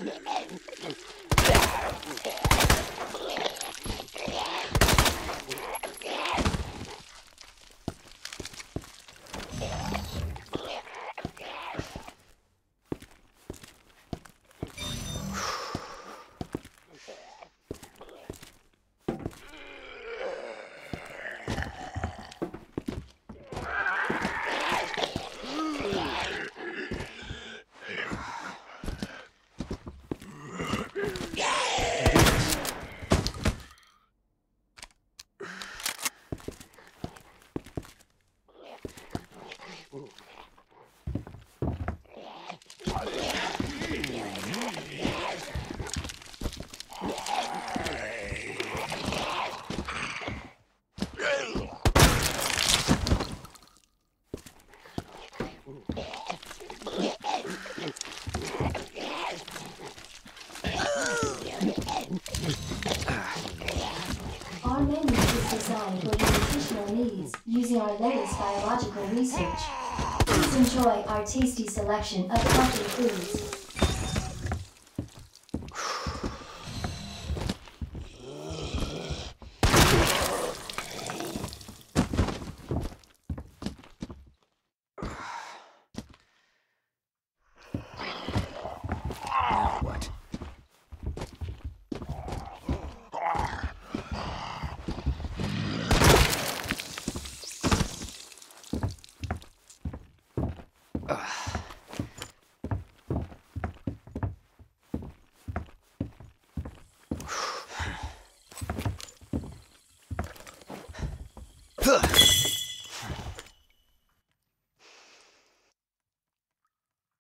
Yeah. Our menu is designed for your nutritional needs using our latest biological research. Please enjoy our tasty selection of healthy foods. 次。